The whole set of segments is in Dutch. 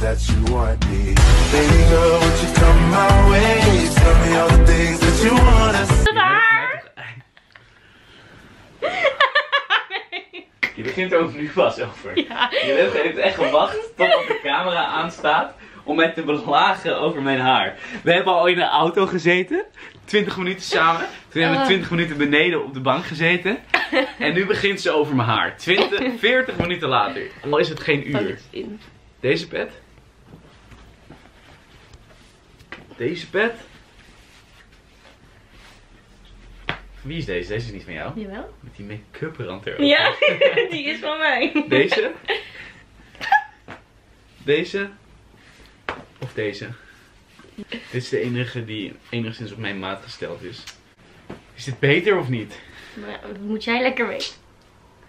that you want me. Baby girl, would you come my way? Tell me all the things that you see. Dat haar? Je begint er ook nu pas over. Ja. Je heeft echt gewacht totdat de camera aanstaat om mij te belagen over mijn haar. We hebben al in een auto gezeten, 20 minuten samen. Toen hebben we Ah. 20 minuten beneden op de bank gezeten. En nu begint ze over mijn haar. 20, 40 minuten later. Al is het geen uur. in. Deze pet. Deze pet. Wie is deze? Deze is niet van jou. Jawel. Met die make-up rand erop. Ja, die is van mij. Deze? Deze? Of deze? Dit is de enige die enigszins op mijn maat gesteld is. Is dit beter of niet? Maar dat moet jij lekker weten.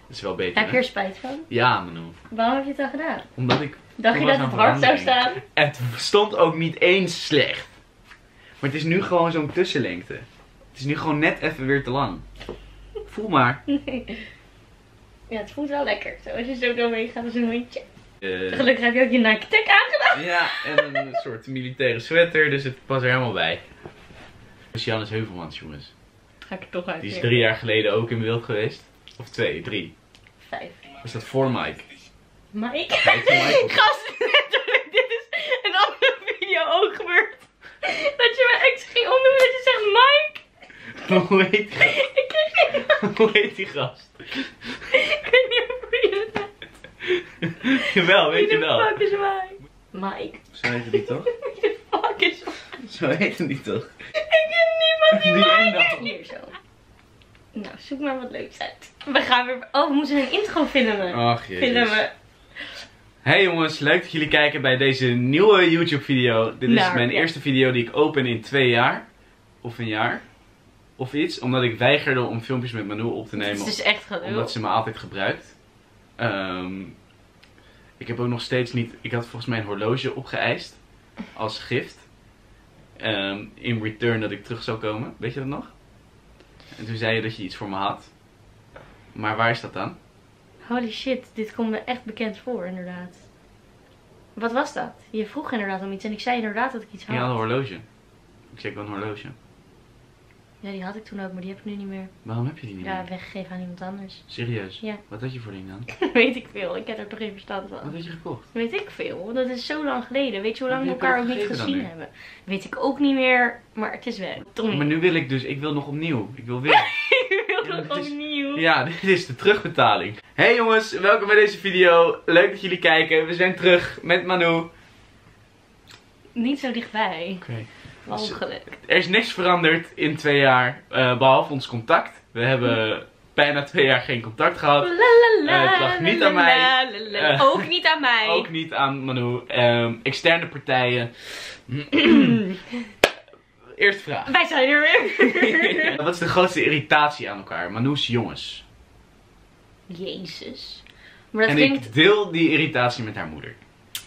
Dat is wel beter. Heb je er spijt van? Ja, Manu. Waarom heb je het dan gedaan? Omdat ik. Dacht je dat het hard zou staan? Het stond ook niet eens slecht. Maar het is nu gewoon zo'n tussenlengte. Het is nu gewoon net even weer te lang. Voel maar. Nee. Ja, het voelt wel lekker. Zo als je zo doorheen gaat als een hondje. Eh, Gelukkig heb je ook je Nike Tech aangedaan. ja, en een soort militaire sweater, dus het past er helemaal bij. Jannes Heuvelmans, jongens. Ga ik er toch uit. Die is drie jaar geleden ook in beeld geweest. Of twee, drie. Vijf. Was dat voor Mike? Mike? Mike. Gast, letterlijk, dit is een andere video ook gebeurd. Dat je dat je zegt Mike. Hoe heet die gast? Ik kreeg geen Hoe heet die gast? Ik weet niet of je het weet. Jawel, weet je Wie de wel. fuck is Mike? Mike. Zo heette die toch? Wie de fuck is Mike? Zo heette die toch? Ik ken niemand die Die Mike is. Hier zo. Nou, zoek maar wat leuks uit. We gaan weer... Oh, we moeten een intro filmen. Ach jezus. Filmen. Hey jongens, leuk dat jullie kijken bij deze nieuwe YouTube video. Dit is Nou, mijn ja. eerste video die ik open in twee jaar. Of een jaar. Of iets. Omdat ik weigerde om filmpjes met Manu op te nemen. Het is echt gelul. Omdat ze me altijd gebruikt. Ehm, ik heb ook nog steeds niet. Ik had volgens mij een horloge opgeëist. Als gift. Ehm, in return dat ik terug zou komen. Weet je dat nog? En toen zei je dat je iets voor me had. Maar waar is dat dan? Holy shit, dit komt me echt bekend voor, inderdaad. Wat was dat? Je vroeg inderdaad om iets en ik zei inderdaad dat ik iets had een had. horloge. Ik zeg wel een horloge. Ja, die had ik toen ook, maar die heb ik nu niet meer. Waarom heb je die niet Ja, meer? weggegeven aan iemand anders. Serieus? Ja. Wat had je voor ding dan? Weet ik veel, ik heb er toch geen verstand Wat van. had je gekocht? Weet ik veel, dat is zo lang geleden. Weet je hoe lang we elkaar ook niet gezien hebben? Weet ik ook niet meer, maar het is weg. Tom, Maar nu wil ik dus, ik wil nog opnieuw. Ik wil weer. ik wil Ja, nog is- opnieuw. Ja, dit is de terugbetaling. Hey jongens, welkom bij deze video. Leuk dat jullie kijken. We zijn terug met Manu. Niet zo dichtbij. Oké. Mogelijk. Er is niks veranderd in twee jaar, eh, behalve ons contact. We hebben bijna twee jaar geen contact gehad. Eh, het lag niet aan mij. Eh, ook niet aan mij. Ook niet aan Manu. Ehm, externe partijen. Eerste vraag. Wij zijn er weer. Wat is de grootste irritatie aan elkaar? Manu's jongens. Jezus. Maar dat, en klinkt, ik deel die irritatie met haar moeder.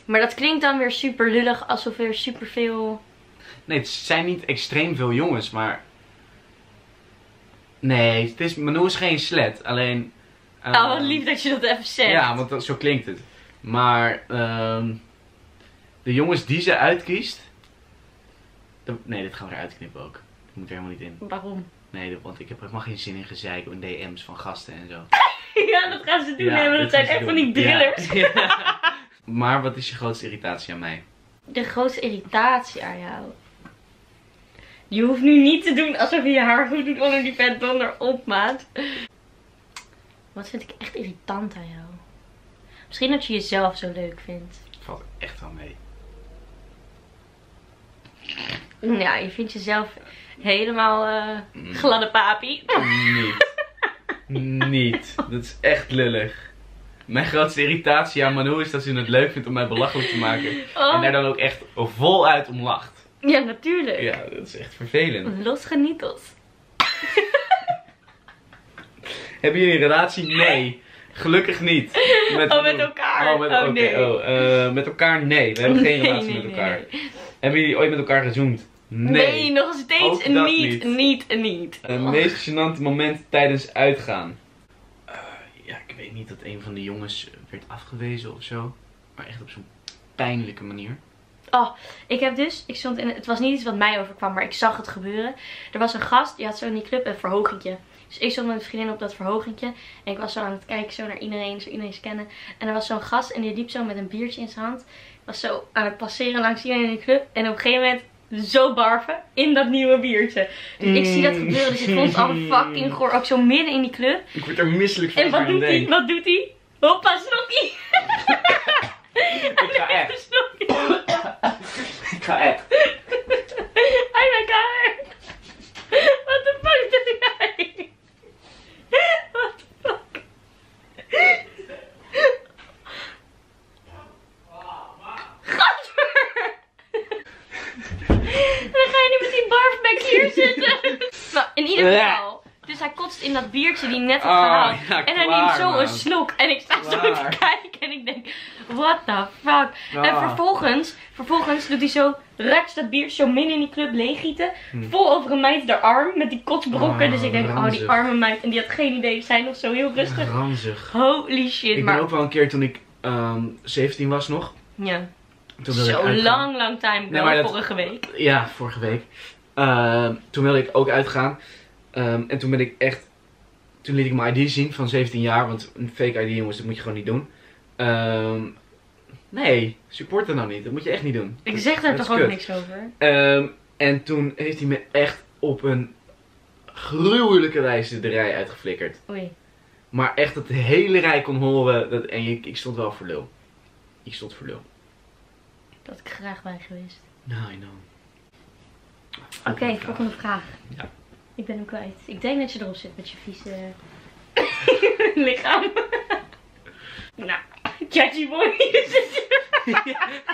maar dat klinkt dan weer super lullig, alsof er super veel. Nee, het zijn niet extreem veel jongens, maar... Nee, het is, Manu is geen slet, alleen... Oh, wat ehm, lief dat je dat even zegt. Ja, want dat, zo klinkt het. Maar ehm, de jongens die ze uitkiest... nee, dit gaan we eruit knippen ook. Dat moet er helemaal niet in. Waarom? Nee, want ik heb helemaal geen zin in gezeik en DM's van gasten en zo. ja, dat gaan ze doen, hè, want dat zijn echt van die drillers. Ja. Ja. Maar wat is je grootste irritatie aan mij? De grootste irritatie aan jou. Je hoeft nu niet te doen alsof je je haar goed doet onder die vet donderop, maat. Wat vind ik echt irritant aan jou? Misschien dat je jezelf zo leuk vindt. Valt echt wel mee. Ja, je vindt jezelf helemaal eh, Mm. gladde papi. Niet. Niet. Dat is echt lullig. Mijn grootste irritatie aan Manu is dat ze het leuk vindt om mij belachelijk te maken. Oh. En daar dan ook echt voluit om lacht. Ja, natuurlijk. Ja, dat is echt vervelend. Los genietels. Hebben jullie een relatie? Nee. Gelukkig niet. Met Oh, met elkaar. Oh, met, Oh, oké, nee. oh, eh, met elkaar? Nee. We hebben geen Nee, relatie nee, met elkaar. nee. Hebben jullie ooit met elkaar gezoend? Nee. Nee, nog steeds dat niet, niet, niet. Een meest gênante moment tijdens uitgaan. Eh, ja, ik weet niet dat een van de jongens werd afgewezen of zo. Maar echt op zo'n pijnlijke manier. Ik heb dus, ik stond in, het was niet iets wat mij overkwam, maar ik zag het gebeuren. Er was een gast, die had zo in die club een verhogingje. Dus ik stond met mijn vriendin op dat verhogingje. En ik was zo aan het kijken, zo naar iedereen, zo iedereen scannen. En er was zo'n gast en die liep zo met een biertje in zijn hand. Was zo aan het passeren langs iedereen in de club. En op een gegeven moment zo barven in dat nieuwe biertje. Dus ik zie dat gebeuren, dus ik vond het al fucking goor. Ook zo midden in die club. Ik word er misselijk van En wat doet hij? Wat doet hij? Hoppa, snokkie! Ik ga echt. Ik ga echt. Uit! Wat de fuck doe jij? What the fuck? Gadver! Dan ga je nu met die barfbek hier zitten. Nou, in ieder geval. Dus hij kotst in dat biertje die hij net had Oh, gehaald. ja, en hij klaar, neemt zo man. een slok. En ik sta zo te kijken en ik denk, what the fuck. En Ah. vervolgens, vervolgens doet hij zo, raks dat biertje zo midden in die club leeggieten. Hm. Vol over een meid haar arm met die kotsbrokken. Ah, dus ik denk, oh die arme meid. En die had geen idee, zij nog zo heel rustig. Ranzig. Holy shit, Ik maar ben ook wel een keer toen ik ehm 17 was nog. ja, Toen wilde ik zo uitgaan. lang, lang time Nee, dat- vorige week. Ja, vorige week. Ehm, toen wilde ik ook uitgaan. Ehm, en toen ben ik echt. Toen liet ik mijn ID zien van 17 jaar. Want een fake ID, jongens, dat moet je gewoon niet doen. Ehm, nee, support dat nou niet. Dat moet je echt niet doen. Ik Dat- zeg daar toch ook kut. niks over. Ehm, en toen heeft hij me echt op een gruwelijke wijze de rij uitgeflikkerd. Oei. Maar echt dat de hele rij kon horen. Dat, en ik, ik stond wel voor lul. Ik stond voor lul. Dat ik graag bij geweest. Nou, I know. Oké, volgende vraag. Ja. Ik ben hem kwijt. Ik denk dat je erop zit met je vieze lichaam. nou, catchy boy.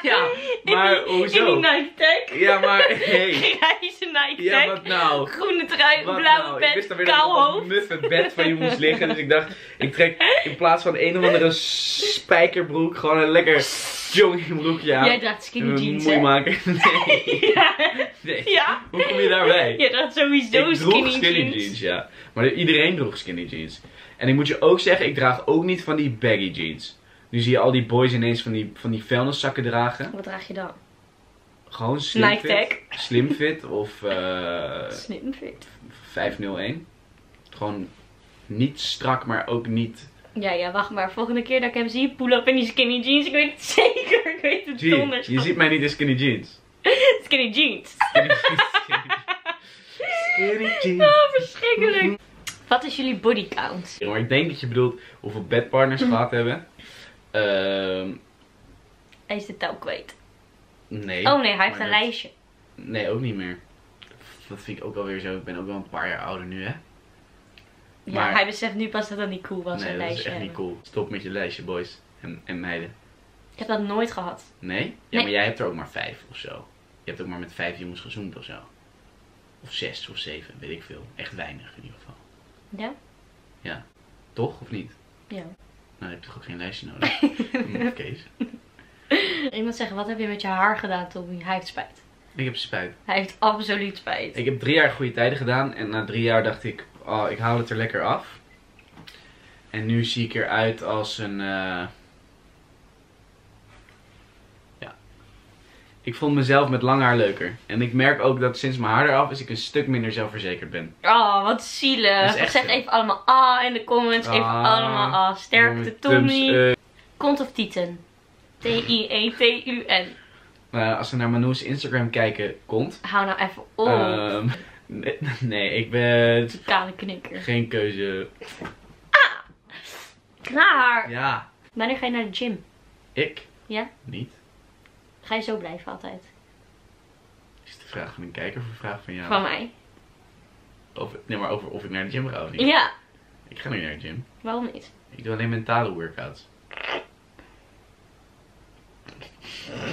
Ja, maar in die, hoezo? In die Nike tag. Ja, maar hey. Grijze Nike Ja, wat nou? Groene trui, Wat blauwe nou? Ik wist koude ik op een hoofd. muffe bed van je moest liggen. Dus ik dacht, ik trek in plaats van een of andere spijkerbroek gewoon een lekker joggingbroekje aan. Jij draagt skinny jeans, mooi maken. Nee. Ja. nee. ja. Hoe kom je daarbij? Jij draagt sowieso ik droeg skinny, skinny jeans. jeans. ja. Maar iedereen droeg skinny jeans. En ik moet je ook zeggen, ik draag ook niet van die baggy jeans. Nu zie je al die boys ineens van die, van die vuilniszakken dragen. Wat draag je dan? Gewoon slim Nike fit. tag. Slim fit of eh Slim fit. 501. Gewoon niet strak, maar ook niet... Ja, ja, wacht maar. Volgende keer dat ik hem zie, pull up in die skinny jeans. Ik weet het zeker. Ik weet het Zie, donders. je ziet mij niet in skinny jeans. Skinny jeans. Skinny jeans. Skinny jeans. Oh, verschrikkelijk. Wat is jullie body count? Ik denk dat je bedoelt hoeveel bedpartners gehad hebben. Ehm, Hij is de touw kwijt. nee. Oh nee, hij heeft een dat- lijstje. Nee, ook niet meer. Dat vind ik ook alweer zo. Ik ben ook wel een paar jaar ouder nu, hè? Ja, Maar- hij beseft nu pas dat dat niet cool was, nee, een dat is echt niet cool. Stop met je lijstje, boys en, en meiden. Ik heb dat nooit gehad. Nee? Ja, Nee. maar jij hebt er ook maar vijf of zo. Je hebt ook maar met vijf jongens gezoend of zo. Of zes of zeven, weet ik veel. Echt weinig in ieder geval. Ja? Toch, of niet? Ja. Nou, heb je toch ook geen lijstje nodig? Hm, Kees. Ik moet zeggen, wat heb je met je haar gedaan, Tommy? Hij heeft spijt. Ik heb spijt. Hij heeft absoluut spijt. Ik heb drie jaar goede tijden gedaan. En na drie jaar dacht ik, oh, ik haal het er lekker af. En nu zie ik eruit als een... eh, Ik vond mezelf met lang haar leuker. En ik merk ook dat sinds mijn haar eraf is ik een stuk minder zelfverzekerd ben. Oh, wat zielig. Zeg even allemaal ah in de comments. Even Ah. allemaal ah. Sterkte, Tommy. up. Kont of tieten? E T-I-E-T-U-N. Nou, als we naar Manoes Instagram kijken, komt. Hou nou even op. Ehm, nee, nee, ik ben Kale knikker. geen keuze. Klaar. Ja, Wanneer ga je naar de gym? ik? Ja? Niet. Ga je zo blijven altijd? Is het de vraag van een kijker of een vraag van jou? Van mij. Over, nee, maar over of ik naar de gym ga of niet. Ja. Ik ga niet naar de gym. Waarom niet? Ik doe alleen mentale workouts.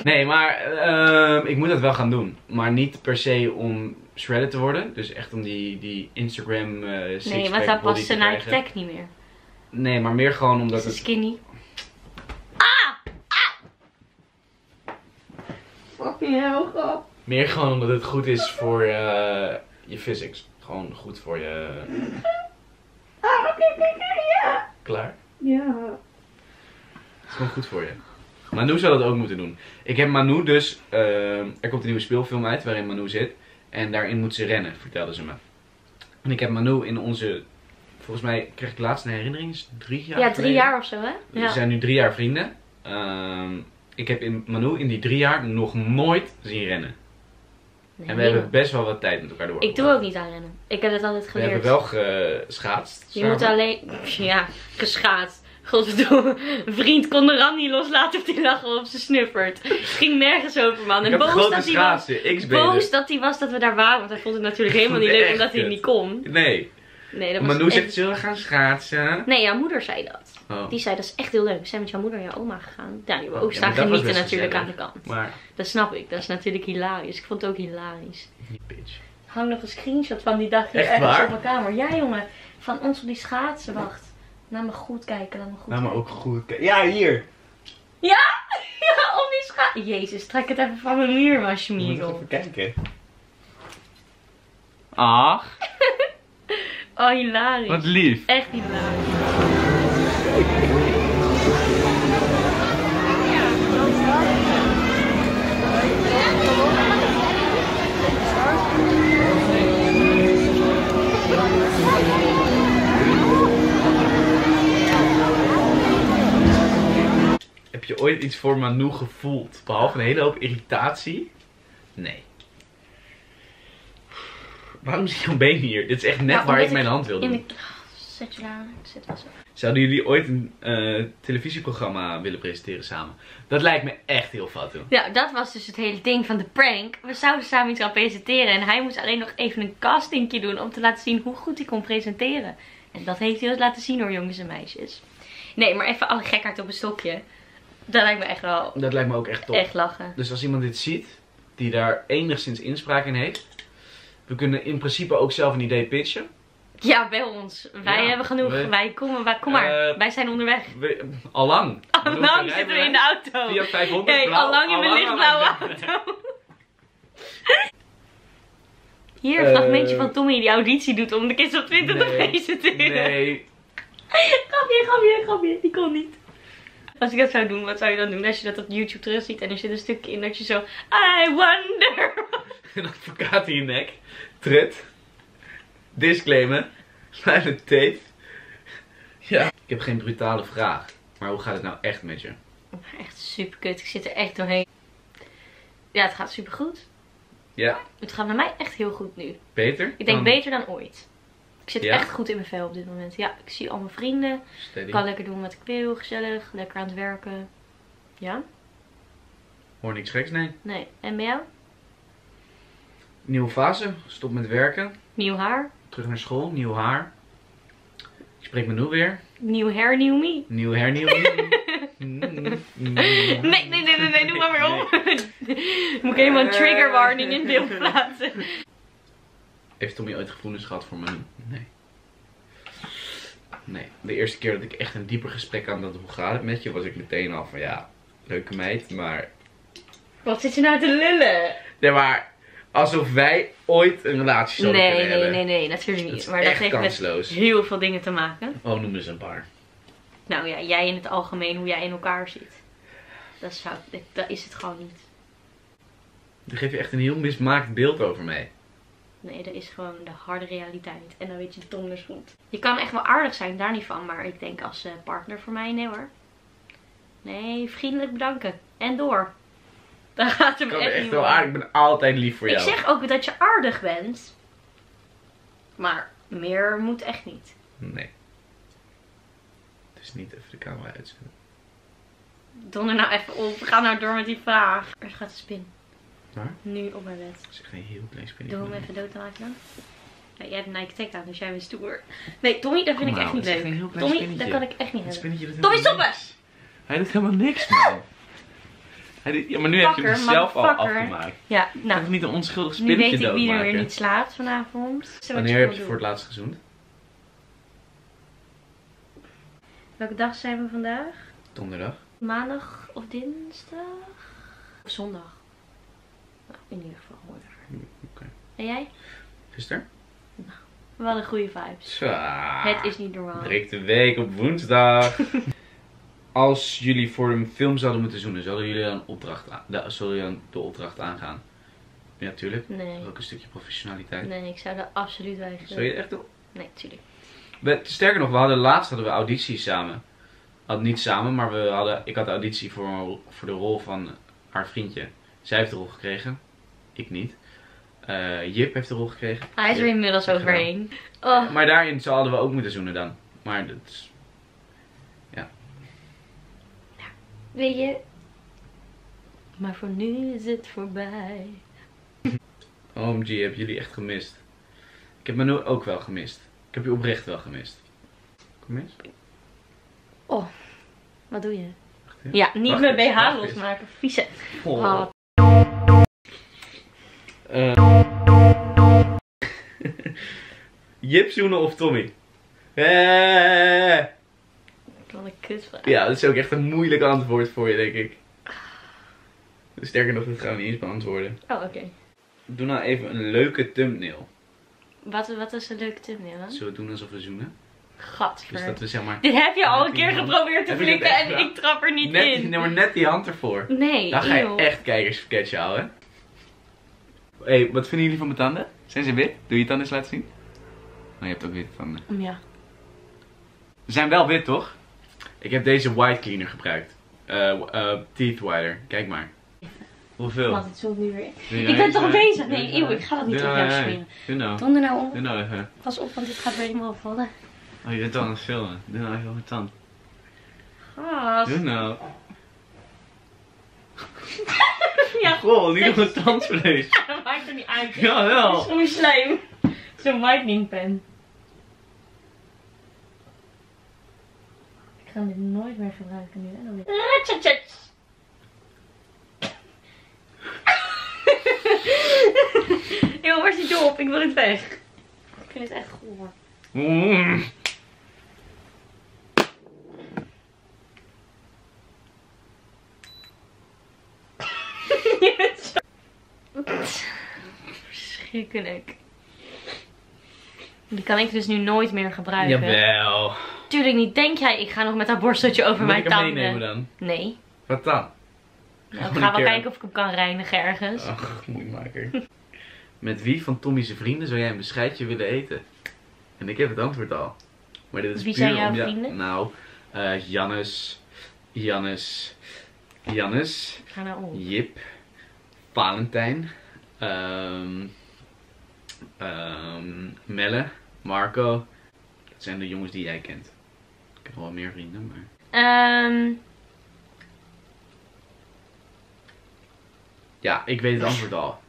Nee, maar ehm, ik moet dat wel gaan doen. Maar niet per se om shredded te worden. Dus echt om die, die Instagram uh, Nee, want dan past zijn Nike tag niet meer. Nee, maar meer gewoon omdat Dat is het... skinny. Ah! Ah! Fucking hell, grap. Meer gewoon omdat het goed is voor eh, je physics. Gewoon goed voor je... Ah, oké, oké, oké, ja. Klaar? Ja. Het is gewoon goed voor je. Manu zou dat ook moeten doen. Ik heb Manu dus... eh, er komt een nieuwe speelfilm uit waarin Manu zit. En daarin moet ze rennen, vertelde ze me. En ik heb Manu in onze... Volgens mij kreeg ik laatst een herinnering. Is drie jaar Ja, drie geleden? jaar of zo, hè? We Ja. zijn nu drie jaar vrienden. Ehm, ik heb in Manu in die drie jaar nog nooit zien rennen. Nee, En we hebben best wel wat tijd met elkaar Ik doorgebracht. doe ook niet aan rennen. Ik heb het altijd We geleerd. hebben wel geschaatst. Je samen. moet alleen... Ja, geschaad. Godverdomme. Een vriend kon de ram niet loslaten of die lag al op zijn snuffert. Ging nergens over, man. Ik En boos grote dat hij was... Boos dat hij was dat we daar waren. Want hij vond het natuurlijk helemaal niet leuk omdat hij niet kon. Nee. Nee, dat was Manu echt- zegt, zullen we gaan schaatsen? Nee, jouw moeder zei dat. Oh. Die zei dat is echt heel leuk. We zijn met jouw moeder en jouw oma gegaan. Ja, die hebben ook staan maar genieten natuurlijk aan de kant. Maar, Dat snap ik. Dat is natuurlijk hilarisch. Ik vond het ook hilarisch. niet bitch. Hang nog een screenshot van die dag hier Echt ergens waar? op mijn kamer. Ja, jongen. Van ons op die schaatsen. Wacht. Laat me goed kijken. Laat me goed Laat me ook goed kijken. Ja, hier. Ja! Ja, op die schaatsen. Jezus, trek het even van mijn muur, Moet Mashmigo. even kijken. Ach, Oh, hilarisch. wat lief. Echt hilarisch. Heb je ooit iets voor Manu gevoeld? Behalve een hele hoop irritatie? Nee. Waarom zit jouw been hier? Dit is echt net Ja, waar ik mijn hand wil In de... Zet je daar. Zet wel zo. Zouden jullie ooit een eh, televisieprogramma willen presenteren samen? Dat lijkt me echt heel fout doen. Ja, dat was dus het hele ding van de prank. We zouden samen iets gaan presenteren. En hij moest alleen nog even een castingje doen om te laten zien hoe goed hij kon presenteren. En dat heeft hij ons laten zien hoor, jongens en meisjes. Nee, maar even alle gekheid op een stokje. Dat lijkt me echt wel Dat lijkt me ook echt top. echt lachen. Dus als iemand dit ziet, die daar enigszins inspraak in heeft. We kunnen in principe ook zelf een idee pitchen. Ja, bij ons. Wij Ja, hebben genoeg. we- Wij komen, wij, kom maar. Eh, wij zijn onderweg. We, allang. Allang zitten we in de auto. Via 500 Hey, blauw, allang in mijn lichtblauwe auto. Hier een Eh, fragmentje van Tommy die auditie doet om de Kids op 20 te Nee, presenteren. Nee. Grapje, grapje, grapje. Die kon niet. Als ik dat zou doen, wat zou je dan doen? Als je dat op YouTube terug ziet en er zit een stukje in dat je zo... I wonder... Een advocaat in je nek. Tred. Disclaimer. Silent tape. Ja. Ik heb geen brutale vraag. Maar hoe gaat het nou echt met je? Echt super kut. Ik zit er echt doorheen. Ja, het gaat super goed. Ja. Het gaat met mij echt heel goed nu. Beter? Ik denk Dan beter dan ooit. Ik zit Ja? echt goed in mijn vel op dit moment. Ja, ik zie al mijn vrienden. Steady. Ik kan lekker doen wat ik wil. Gezellig. Lekker aan het werken. Ja? Hoor niks geks, nee. Nee. En bij jou? Nieuwe fase. Stop met werken. Nieuw haar? Terug naar school. Nieuw haar. Ik spreek me nu weer. Nieuw hair, nieuw me. Nieuw her, nieuw Nee, nee, nee, nee, nee, doe maar weer om. Moet ik helemaal een trigger warning in beeld plaatsen. Heeft Tommy ooit gevoelens gehad voor me? Nee. Nee. De eerste keer dat ik echt een dieper gesprek aan dat hoe gaat het met je, was ik meteen al van ja, leuke meid, maar... Wat zit je nou te lullen? Nee, maar alsof wij ooit een relatie zouden Nee, kunnen nee, hebben. nee, nee, natuurlijk Dat niet. Maar dat echt heeft met kansloos. heel veel dingen te maken. Oh, noem eens een paar. Nou ja, jij in het algemeen, hoe jij in elkaar zit. Dat, zou, dat- is het gewoon niet. Dan geef je echt een heel mismaakt beeld over mij. Nee, dat is gewoon de harde realiteit. En dan weet je donders goed. Je kan echt wel aardig zijn, daar niet van. Maar ik denk als eh, partner voor mij, nee hoor. Nee, vriendelijk bedanken. En door. Daar gaat hem Ik echt, echt niet wel om. aardig, ik ben altijd lief voor Ik jou. zeg ook dat je aardig bent. Maar meer moet echt niet. Nee. Dus niet even de camera uitzetten. Donder nou even op. Ga nou door met die vraag. Er gaat een spin. Waar? Nu op mijn bed. Dat is echt een heel klein spinnetje. Doe hem even dood te dan. Ja, jij hebt een Nike Tech aan, dus jij bent stoer. Nee, Tommy, dat vind ik echt nou, niet het is leuk. Tommy, dat spinnetje. kan ik echt niet Dat hebben. Tommy, stoppen! niks. Hij doet helemaal niks, man. Ja, maar nu heb je hem zelf al afgemaakt. Ja, nou, niet een onschuldig nu spinnetje weet ik wie er weer niet slaapt vanavond. Wanneer heb je voor het laatst gezoend? Welke dag zijn we vandaag? Donderdag. Maandag of dinsdag? Of zondag? Nou, in ieder geval, whatever. Oké. En jij? Gisteren? We hadden goede vibes. Zo. Het is niet normaal. De week op woensdag. Als jullie voor een film zouden moeten zoenen, zouden jullie dan, opdracht aan, zouden jullie dan de opdracht aangaan? Ja, tuurlijk. Nee. Dat is ook een stukje professionaliteit. Nee, ik zou dat absoluut weigeren. Zou je het echt doen? Nee, tuurlijk. We, sterker nog, we hadden laatst hadden we auditie samen. Had niet samen, maar we hadden, ik had de auditie voor, voor de rol van haar vriendje. Zij heeft de rol gekregen. Ik niet. Eh, Jip heeft de rol gekregen. Hij is er inmiddels overheen. Oh, Maar daarin zo hadden we ook moeten zoenen dan. Maar dat is... weet je. Maar voor nu is het voorbij. OMG, heb jullie echt gemist. Ik heb Manu ook wel gemist. Ik heb je oprecht wel gemist. Gemist? Wat doe je? Wacht. Ja, niet Wacht mijn BH losmaken. Vieze. Oh. Oh. Eh. Jip zoenen of Tommy? Eh. Wat een kutvraag. Ja, dat is ook echt een moeilijk antwoord voor je, denk ik. Sterker nog, dat gaan we niet eens beantwoorden. Oh, oké. Doe nou even een leuke thumbnail. Wat, wat is een leuke thumbnail dan? Zullen we doen alsof we zoenen? Gadver. Dus dat we zeg maar... Dit heb je al een keer hand. geprobeerd te flikken en gedaan? ik trap er niet Net, in. nee, maar net die hand ervoor. Nee, Dan ga je eeuw. echt kijkers sketchen houden. Hé, hey, wat vinden jullie van mijn tanden? Zijn ze wit? Doe je tanden eens laten zien? Oh, je hebt ook witte tanden. Ja. Ze zijn wel wit, toch? Ik heb deze white cleaner gebruikt. Eh eh, teeth whiter. Kijk maar. Hoeveel? Want het zo nu weer. Ik ben toch bezig? Nee, eeuw, ik ga dat niet op jou smeren. Doe nou. Doe er nou Doe om. nou even. Pas op, want dit gaat weer helemaal vallen. Oh, je bent al aan het filmen. Doe nou even mijn tand. Gast. Doe nou. Ja, Goh, niet op mijn tandvlees. dat maakt er niet uit. Jawel. Zo'n slijm. Zo'n whitening pen. Ik ga dit nooit meer gebruiken nu. Hè? Dan weer-. Yo, waar is die dop? Ik wil het weg. Ik vind het echt goor. Mm. Verschrikkelijk. Die kan ik dus nu nooit meer gebruiken. Jawel. Tuurlijk niet. Denk jij, ik ga nog met dat borsteltje over Moet mijn ik hem tanden? meenemen dan? Nee. Wat dan? Nou, ik ga wel keer- kijken of ik hem kan reinigen ergens. Ach, moeimaker. Met wie van Tommy's vrienden zou jij een bescheidje willen eten? En ik heb het antwoord al. Maar dit is Wie puur zijn jouw om vrienden? Nou, eh Jannes, Jannes, Jannes, Ga nou. Jip, Valentijn, ehm ehm, Melle, Marco. Dat zijn de jongens die jij kent. Heb wel meer vrienden, maar... Ehm, Ja, ik weet het antwoord al.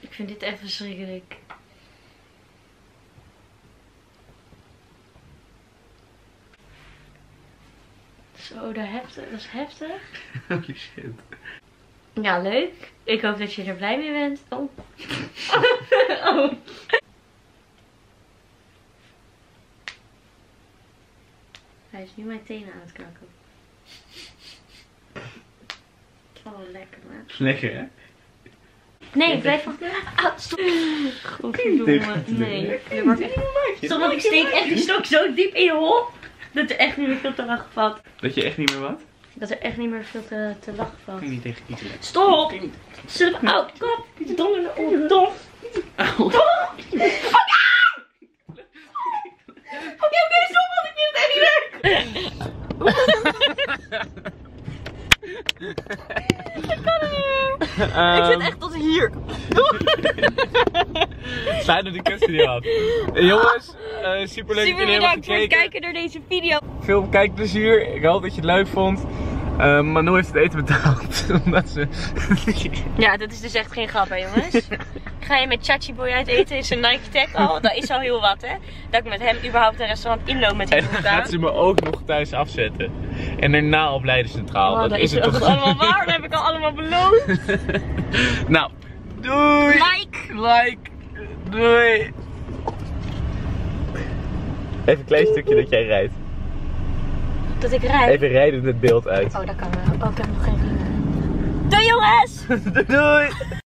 ik vind dit echt verschrikkelijk. Zo, dat, heftig, dat is heftig. Holy shit. Ja, leuk. Ik hoop dat je er blij mee bent. Oh. oh. Hij is nu mijn tenen aan het knakken. Oh, lekker man. Lekker hè? Nee, blijf van. Ah, stop. Godverdomme. Nee. Stop, want ik steek echt die stok zo diep in je hol. Dat er echt niet meer veel te valt. Dat je echt niet meer wat? Dat er echt niet meer veel te, te lachen valt. Kan je niet tegen iets zeggen? Stop! Zullen we... Oh, kop! Donder naar op. Dom! Auw. Oké, oké, stop, want ik vind het echt niet leuk. ik kan het niet meer. ik zit echt tot hier. Fijn dat die kutvideo had. Eh, jongens, eh, super leuk dat Super jullie hebben bedankt voor het gekeken. kijken naar deze video. Veel kijkplezier. Ik hoop dat je het leuk vond. Uh, Manu heeft het eten betaald. Omdat ze... Ja, dat is dus echt geen grap hè jongens. Ga je met Chachi Boy uit eten in zijn Nike Tech al? Dat is al heel wat hè. Dat ik met hem überhaupt een restaurant inloop met En hem dan staan. gaat ze me ook nog thuis afzetten. En daarna op Leidencentraal. Oh, dat, dat is het toch allemaal waar. Dat heb ik al allemaal beloofd. Nou, doei! Like! Like! Doei! Even een klein stukje dat jij rijdt. Dat ik rijd. Even rijden het beeld uit. Oh, dat kan wel. Oh, ik heb nog geen vrienden. Doei jongens! doei!